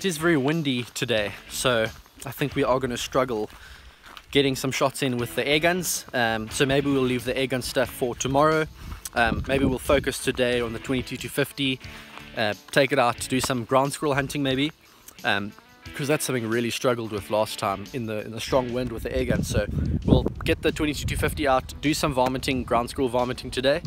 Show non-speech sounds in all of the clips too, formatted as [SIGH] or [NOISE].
It is very windy today, so I think we are going to struggle getting some shots in with the air guns. Um, so maybe we'll leave the air gun stuff for tomorrow. Um, maybe we'll focus today on the 22-250, uh, take it out to do some ground squirrel hunting maybe. Um, because that's something really struggled with last time in the in the strong wind with the air gun. So we'll get the 22-250 out, do some varminting, ground squirrel varminting today,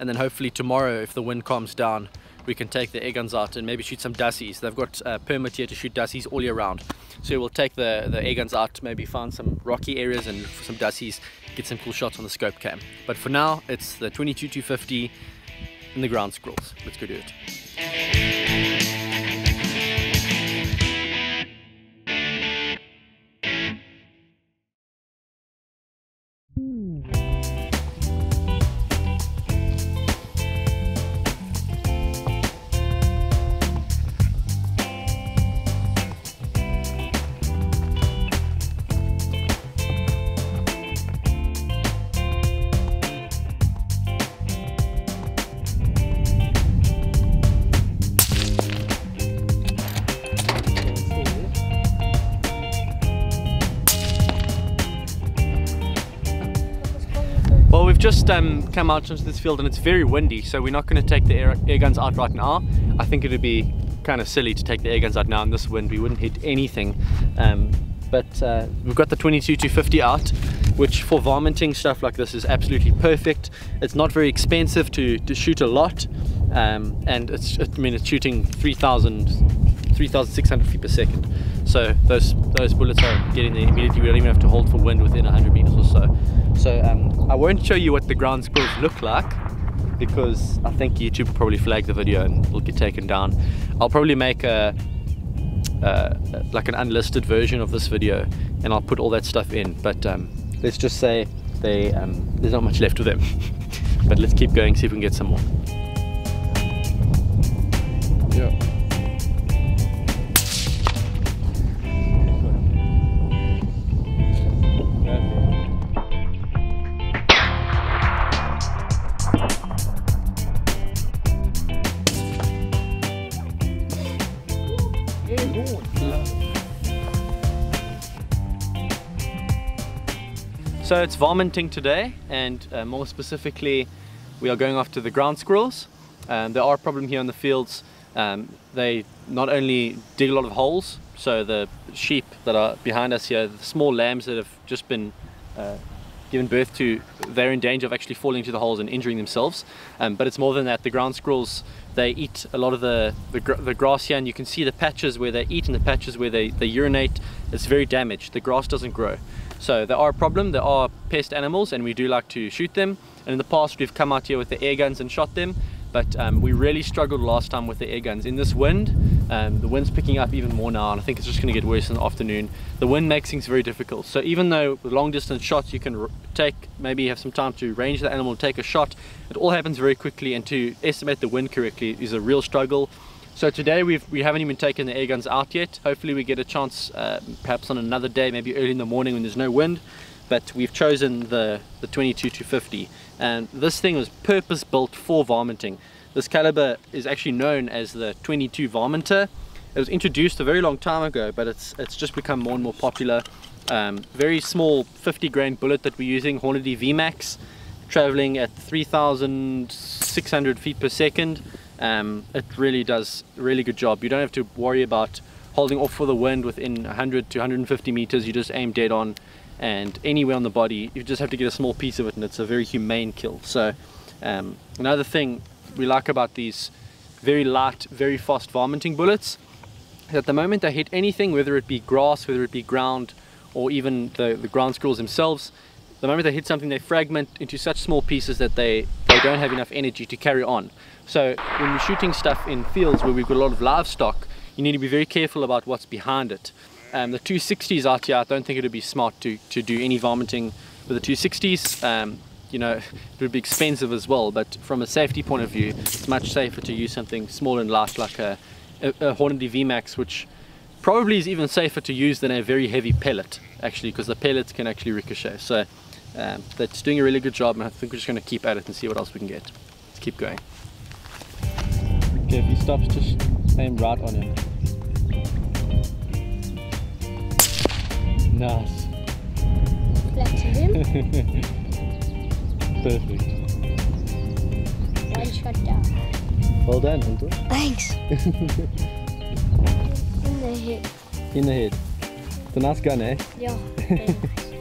and then hopefully tomorrow, if the wind calms down, we can take the air guns out and maybe shoot some dassies. They've got a permit here to shoot dassies all year round. So we'll take the, the air guns out, maybe find some rocky areas and some dassies, get some cool shots on the scope cam. But for now, it's the 22-250 in the ground squirrels. Let's go do it. Just um, come out onto this field and it's very windy, so we're not going to take the air, air, guns out right now. I think it would be kind of silly to take the air guns out now in this wind. We wouldn't hit anything. Um, but uh, we've got the 22-250 out, which for varminting stuff like this is absolutely perfect. It's not very expensive to, to shoot a lot, um, and it's I mean it's shooting 3,000 3,600 feet per second. So those those bullets are getting there immediately. We don't even have to hold for wind within 100 meters or so. So um, I won't show you what the ground squirrels look like because I think YouTube will probably flag the video and it'll get taken down. I'll probably make a uh, like an unlisted version of this video and I'll put all that stuff in. But um, let's just say they um, there's not much left of them. [LAUGHS] but let's keep going, see if we can get some more. Yeah. So it's varminting today and uh, more specifically we are going after the ground squirrels. Um, there are a problem here in the fields. Um, they not only dig a lot of holes, so the sheep that are behind us here, the small lambs that have just been uh, given birth to, they're in danger of actually falling into the holes and injuring themselves. Um, but it's more than that. The ground squirrels, they eat a lot of the, the, gr the, grass here and you can see the patches where they eat and the patches where they, they urinate. It's very damaged. The grass doesn't grow. So there are a problem, there are pest animals and we do like to shoot them. And in the past we've come out here with the air guns and shot them, but um, we really struggled last time with the air guns. In this wind, um, the wind's picking up even more now and I think it's just going to get worse in the afternoon. The wind makes things very difficult. So even though with long distance shots you can take, maybe have some time to range the animal, take a shot, it all happens very quickly and to estimate the wind correctly is a real struggle. So today we've, we haven't even taken the air guns out yet. Hopefully we get a chance uh, perhaps on another day, maybe early in the morning when there's no wind. But we've chosen the, the 22-250 and this thing was purpose built for varminting. This caliber is actually known as the 22 Varminter. It was introduced a very long time ago but it's, it's just become more and more popular. Um, very small 50 grain bullet that we're using, Hornady VMAX, traveling at 3,600 feet per second um, it really does a really good job. You don't have to worry about holding off for the wind within 100 to 150 meters. You just aim dead on and anywhere on the body, you just have to get a small piece of it and it's a very humane kill. So um, another thing we like about these very light, very fast varminting bullets is at the moment they hit anything, whether it be grass, whether it be ground, or even the, the ground squirrels themselves, the moment they hit something they fragment into such small pieces that they, they don't have enough energy to carry on. So when you're shooting stuff in fields where we've got a lot of livestock, you need to be very careful about what's behind it. Um, the 260s out here, I don't think it would be smart to, to do any varminting with the 260s. Um, you know, it would be expensive as well, but from a safety point of view, it's much safer to use something small and light like a, a, a Hornady VMAX, which probably is even safer to use than a very heavy pellet, actually, because the pellets can actually ricochet. So um, that's doing a really good job, and I think we're just going to keep at it and see what else we can get. Let's keep going. Okay, if he stops, just aim right on him. Nice. Flexing him. [LAUGHS] Perfect. One shot down. Well done, Hunter. Thanks. [LAUGHS] In the head. In the head. It's a nice gun, eh? Yeah. [LAUGHS]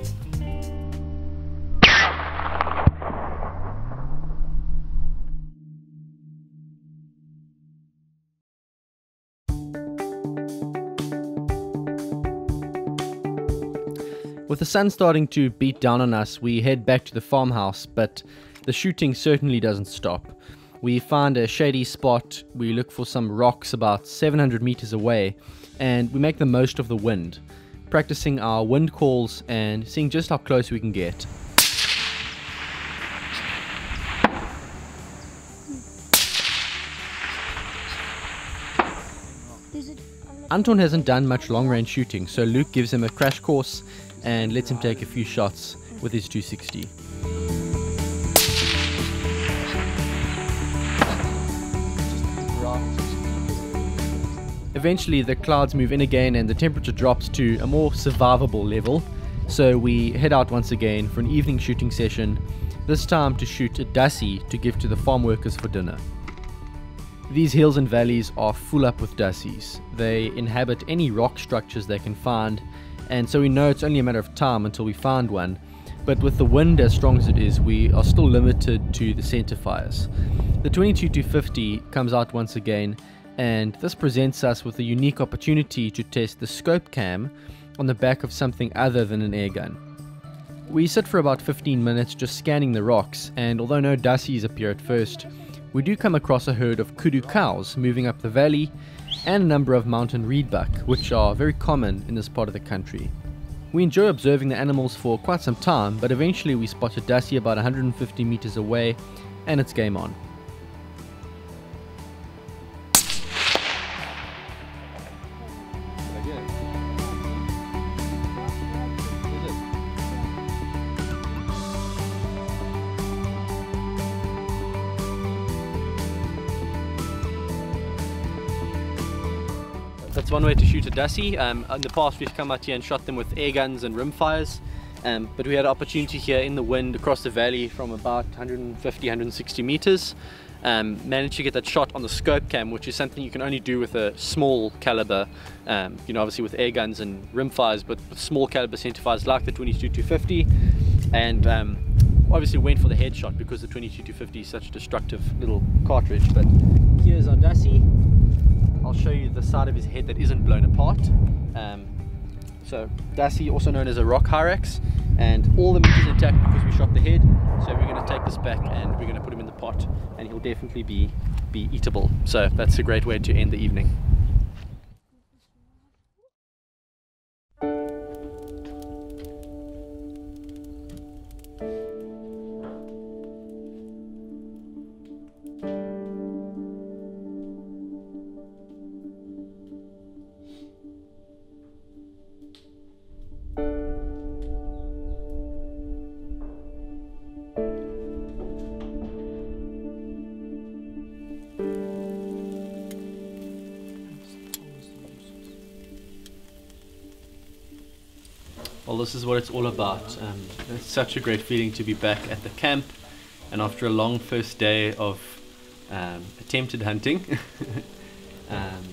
With the sun starting to beat down on us, we head back to the farmhouse, but the shooting certainly doesn't stop. We find a shady spot, we look for some rocks about 700 meters away, and we make the most of the wind, practicing our wind calls and seeing just how close we can get. Is it? I'm not- Anton hasn't done much long range shooting, so Luke gives him a crash course and lets him take a few shots with his 260. Eventually, the clouds move in again and the temperature drops to a more survivable level. So we head out once again for an evening shooting session, this time to shoot a dassie to give to the farm workers for dinner. These hills and valleys are full up with dassies. They inhabit any rock structures they can find, and so we know it's only a matter of time until we find one. But with the wind as strong as it is, we are still limited to the center fires. The 22-250 comes out once again, and this presents us with a unique opportunity to test the scope cam on the back of something other than an air gun. We sit for about 15 minutes just scanning the rocks, and although no dassies appear at first, we do come across a herd of kudu cows moving up the valley and a number of mountain reedbuck, which are very common in this part of the country. We enjoy observing the animals for quite some time, but eventually we spot a dassie about 150 meters away, and it's game on. That's one way to shoot a dassie. Um, in the past, we've come out here and shot them with air guns and rimfires. Um, but we had an opportunity here in the wind across the valley from about 150, 160 meters. Um, managed to get that shot on the scope cam, which is something you can only do with a small caliber. Um, you know, obviously with air guns and rimfires, but small caliber centerfires like the 22-250. And um, obviously went for the headshot because the 22-250 is such a destructive little cartridge. But here's our dassie. I'll show you the side of his head that isn't blown apart. Um, so Dassie, also known as a rock Hyrax, and all the meat is intact because we shot the head. So we're going to take this back and we're going to put him in the pot, and he'll definitely be be eatable. So that's a great way to end the evening. Well, this is what it's all about. Um, it's such a great feeling to be back at the camp, and after a long first day of um, attempted hunting, [LAUGHS] um,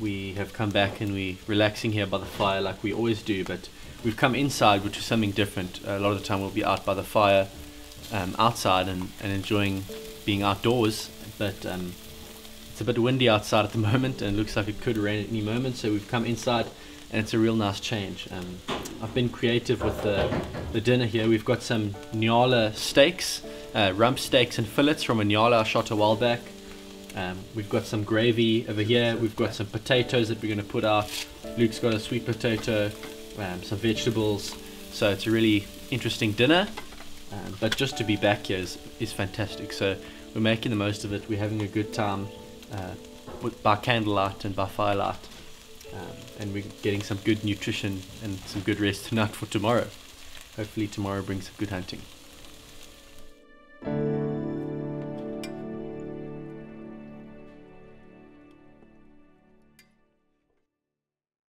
we have come back and we're relaxing here by the fire like we always do. But we've come inside, which is something different. A lot of the time, we'll be out by the fire, um, outside, and, and enjoying being outdoors. But um, it's a bit windy outside at the [LAUGHS] moment, and it looks like it could rain at any moment. So we've come inside, and it's a real nice change. Um, I've been creative with the, the dinner here. We've got some Nyala steaks, uh, rump steaks and fillets from a Nyala I shot a while back. Um, we've got some gravy over here. We've got some potatoes that we're going to put out. Luke's got a sweet potato, um, some vegetables. So it's a really interesting dinner. Um, but just to be back here is, is fantastic. So we're making the most of it. We're having a good time uh, by candlelight and by firelight. Um, and we're getting some good nutrition and some good rest tonight for tomorrow. Hopefully tomorrow brings some good hunting.